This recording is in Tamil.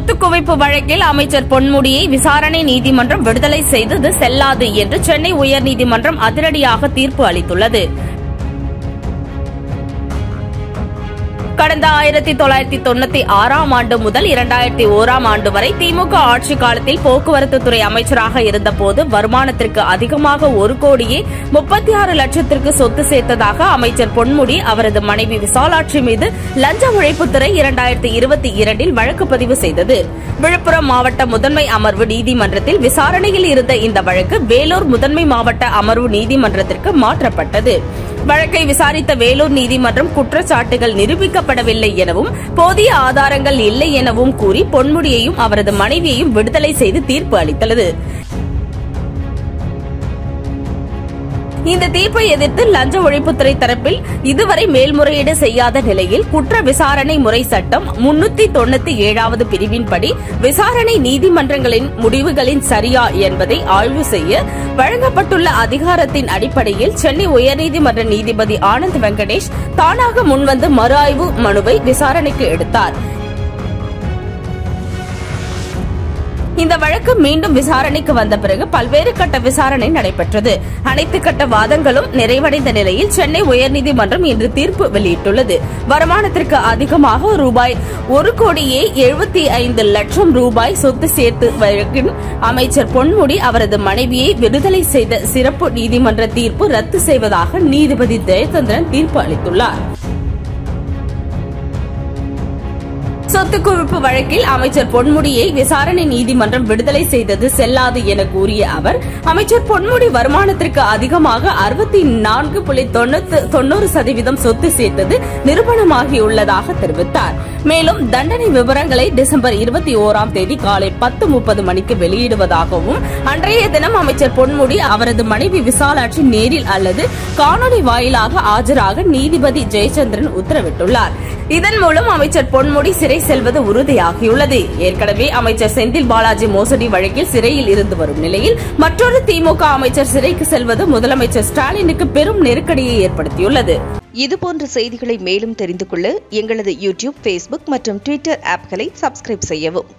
சொத்து குவிப்பு வழக்கில் அமைச்சர் பொன்முடியை விசாரணை நீதிமன்றம் விடுதலை செய்தது செல்லாது என்று சென்னை உயர்நீதிமன்றம் அதிரடியாக தீர்ப்பு அளித்துள்ளது. கடந்த ஆயிரத்தி தொள்ளாயிரத்தி தொண்ணூத்தி ஆறாம் ஆண்டு முதல் இரண்டாயிரத்தி ஓராம் ஆண்டு வரை திமுக ஆட்சி காலத்தில் போக்குவரத்து துறை அமைச்சராக இருந்தபோது வருமானத்திற்கு அதிகமாக ஒரு கோடியே முப்பத்தி ஆறு லட்சத்திற்கு சொத்து சேர்த்ததாக அமைச்சர் பொன்முடி அவரது மனைவி விசாலாட்சி மீது லஞ்ச ஒழிப்புத்துறை இரண்டாயிரத்தி இருபத்தி இரண்டில் வழக்கு பதிவு செய்தது. விழுப்புரம் மாவட்ட முதன்மை அமர்வு நீதிமன்றத்தில் விசாரணையில் இருந்த இந்த வழக்கு வேலூர் முதன்மை மாவட்ட அமர்வு நீதிமன்றத்திற்கு மாற்றப்பட்டது. வழக்கை விசாரித்த வேலூர் நீதிமன்றம் குற்றச்சாட்டுகள் நிரூபிக்கப்படவில்லை எனவும் போதிய ஆதாரங்கள் இல்லை எனவும் கூறி பொன்முடியையும் அவரது மனைவியையும் விடுதலை செய்து தீர்ப்பு அளித்துள்ளது இந்த தீர்ப்பை எதிர்த்து லஞ்ச ஒழிப்புத்துறை தரப்பில் இதுவரை மேல்முறையீடு செய்யாத நிலையில் குற்ற விசாரணை முறை சட்டம் முன்னூத்தி தொண்ணூத்தி ஏழாவது பிரிவின்படி விசாரணை நீதிமன்றங்களின் முடிவுகளின் சரியா என்பதை ஆய்வு செய்ய வழங்கப்பட்டுள்ள அதிகாரத்தின் அடிப்படையில் சென்னை உயர்நீதிமன்ற நீதிபதி ஆனந்த் வெங்கடேஷ் தானாக முன்வந்து மறு ஆய்வு மனுவை விசாரணைக்கு எடுத்தார். இந்த வழக்கு மீண்டும் விசாரணைக்கு வந்த பிறகு பல்வேறு கட்ட விசாரணை நடைபெற்றது. அனைத்து கட்ட வாதங்களும் நிறைவடைந்த நிலையில் சென்னை உயர்நீதிமன்றம் இன்று தீர்ப்பு வெளியிட்டுள்ளது. வருமானத்திற்கு அதிகமாக ரூபாய் ஒரு கோடியே எழுபத்தி ஐந்து லட்சம் ரூபாய் சொத்து சேர்த்து வழக்கில் அமைச்சர் பொன்முடி அவரது மனைவியை விடுதலை செய்த சிறப்பு நீதிமன்ற தீர்ப்பு ரத்து செய்வதாக நீதிபதி ஜெயச்சந்திரன் தீர்ப்பு அளித்துள்ளார். சொத்து குவிப்பு வழக்கில் அமைச்சர் பொன்முடியை விசாரணை நீதிமன்றம் விடுதலை செய்தது செல்லாது என கூறிய அவர் அமைச்சர் பொன்முடி வருமானத்திற்கு அதிகமாக அறுபத்தி நான்கு புள்ளி தொண்ணூறு சதவீதம் சொத்து சேர்த்தது நிரூபணமாகியுள்ளதாக தெரிவித்தார். மேலும் தண்டனை விவரங்களை டிசம்பர் இருபத்தி ஓராம் தேதி காலை பத்து முப்பது மணிக்கு வெளியிடுவதாகவும் அன்றைய தினம் அமைச்சர் பொன்முடி அவரது மனைவி விசாலாட்சி நேரில் அல்லது காணொலி வாயிலாக ஆஜராக நீதிபதி ஜெயச்சந்திரன் உத்தரவிட்டுள்ளார். இதன் மூலம் அமைச்சர் பொன்முடி சிறை செல்வது உறுதியாகியுள்ளது. ஏற்கனவே அமைச்சர் செந்தில் பாலாஜி மோசடி வழக்கில் சிறையில் இருந்து வரும் நிலையில் மற்றொரு திமுக அமைச்சர் சிறைக்கு செல்வது முதலமைச்சர் ஸ்டாலினுக்கு பெரும் நெருக்கடியை ஏற்படுத்தியுள்ளது. இதுபோன்ற செய்திகளை மேலும் தெரிந்து கொள்ள எங்களது யூடியூப் ஃபேஸ்புக் மற்றும் ட்விட்டர் ஆப்களை சப்ஸ்கிரைப் செய்யவும்.